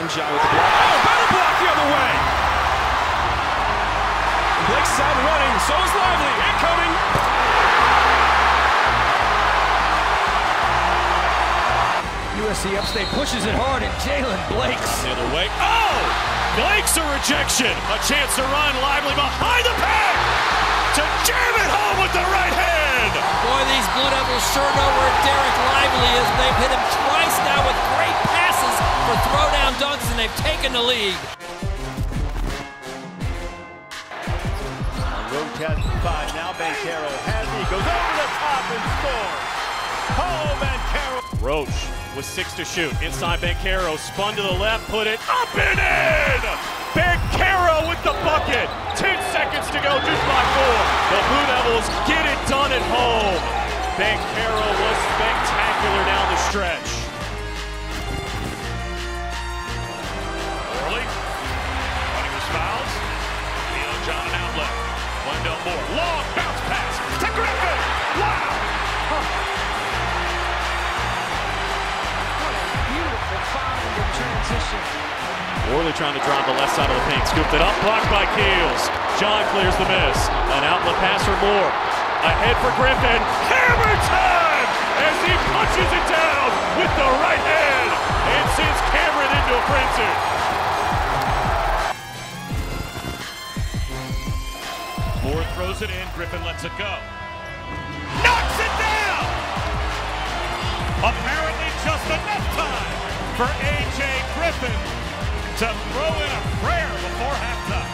Njai with the block. Oh, better block the other way. Blake's side running. So is Lively. Incoming. USC Upstate pushes it hard, and Jaylen Blakes. The other way. Oh! Blake's a rejection. A chance to run lively behind the pack to jam it home with the right hand. Boy, these Blue Devils sure know where Dereck Lively is. They've hit him twice now with great passes for throwdown dunks, and they've taken the lead. Road test five. Now Banchero has he goes over the top and scores. Oh, Banchero. Roach with six to shoot. Inside Banchero, spun to the left, put it up and in! Banchero with the bucket. Ten seconds to go, just by four. The Blue Devils get it done at home. Banchero was spectacular down the stretch. Wendell long bounce pass to Griffin. Wow! Worley trying to drive the left side of the paint. Scooped it up, blocked by Keels. John clears the miss. An outlet pass for Moore. Ahead for Griffin. Hammer time! As he punches it down with the right hand and sends Cameron into a frenzy. Throws it in. Griffin lets it go. Knocks it down! Apparently just enough time for A.J. Griffin to throw in a prayer before halftime.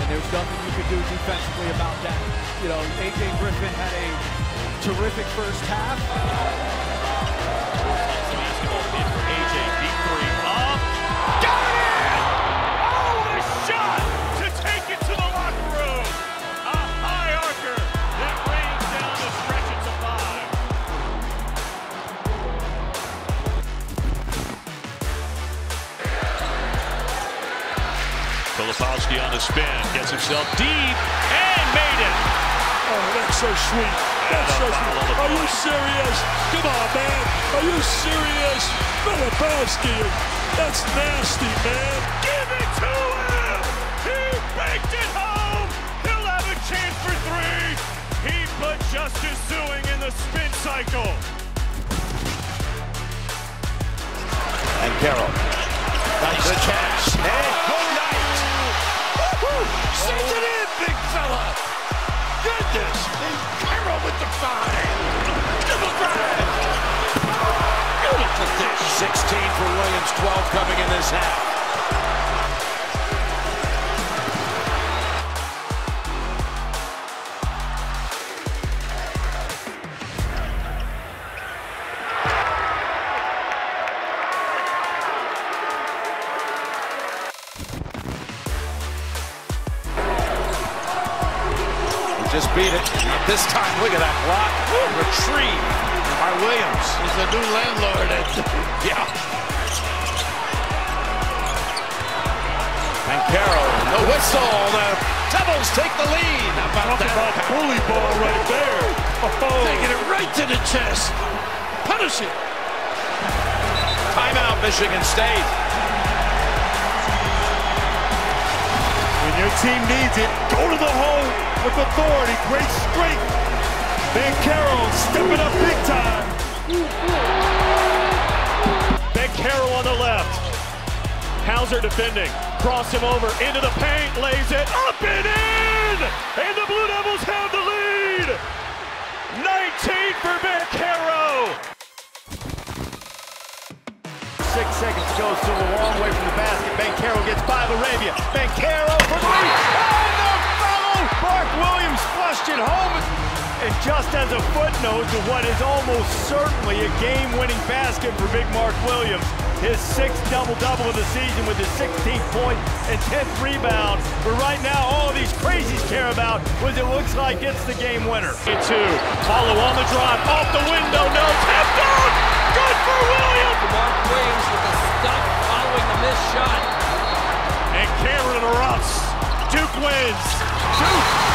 And there's nothing you can do defensively about that. You know, A.J. Griffin had a terrific first half. Filipowski on the spin, gets himself deep and made it. Oh, that's so sweet. That's so sweet. Are you serious? Come on, man. Are you serious? Filipowski. That's nasty, man. Give it to him! He baked it home! He'll have a chance for three! He put Justice Sueing in the spin cycle. And Carroll. Nice catch. Fella. Goodness. Carroll with the five. Beautiful dish. 16 for Williams, 12 coming in this half. Beat it. Not this time. Look at that block. Retrieve by Williams. He's the new landlord. At, yeah. And Carroll, no whistle. The Devils take the lead. How about that? about bully ball right there. Oh, Taking it right to the chest. Punish it. Timeout, Michigan State. When your team needs it, go to the hole with authority. Great strength. Van Carroll stepping up big time. Banchero on the left. Hauser defending. Cross him over into the paint. Lays it up and in. And the Blue Devils have the lead. 19 for Banchero. Six seconds goes to the long way from the basket. Banchero gets by LaRavia. Banchero for three. Williams flushed it home. And just as a footnote to what is almost certainly a game-winning basket for Big Mark Williams, his sixth double-double of the season with his 16th point and 10th rebound. But right now, all these crazies care about was it looks like it's the game winner. Two. Follow on the drive. Off the window. No. Tapped on. Good for Williams. Mark Williams with a stop following the missed shot. And Cameron erupts. Duke wins. Duke.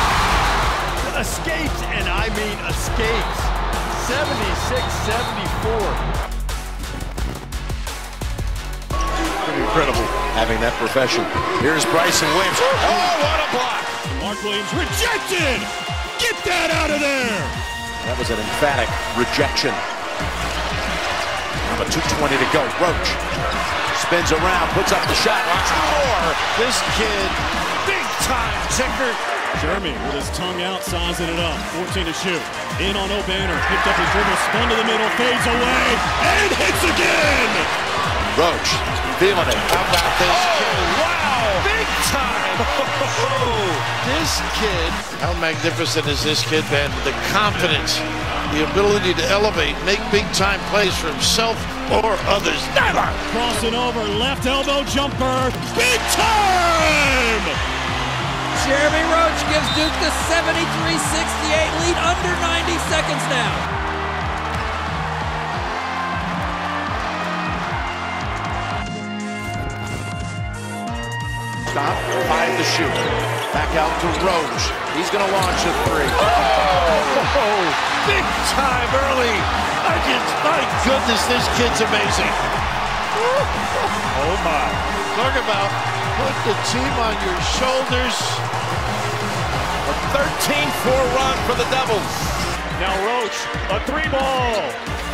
Escapes, and I mean escapes. 76-74. incredible having that profession. Here's Bryson Williams. Oh, what a block! Mark Williams rejected. Get that out of there. That was an emphatic rejection. Now a 220 to go. Roach spins around, puts up the shot. Two more. This kid, big time ticker. Jeremy with his tongue out, sizing it up. 14 to shoot. In on Obanor. Picked up his dribble, spun to the middle, fades away, and hits again. Roach feeling it. How about this kid? Wow! Big time! Oh, this kid, how magnificent is this kid, man? The confidence, the ability to elevate, make big time plays for himself or others. Never! Crossing over, left elbow jumper. Big time! Roach gives Duke the 73-68 lead under 90 seconds now. Stop, five the shoot. Back out to Roach. He's going to launch a three. Oh, big time early. I just, my goodness, this kid's amazing. Oh my. Talk about put the team on your shoulders. A 13-4 run for the Devils. Now Roach, a three ball.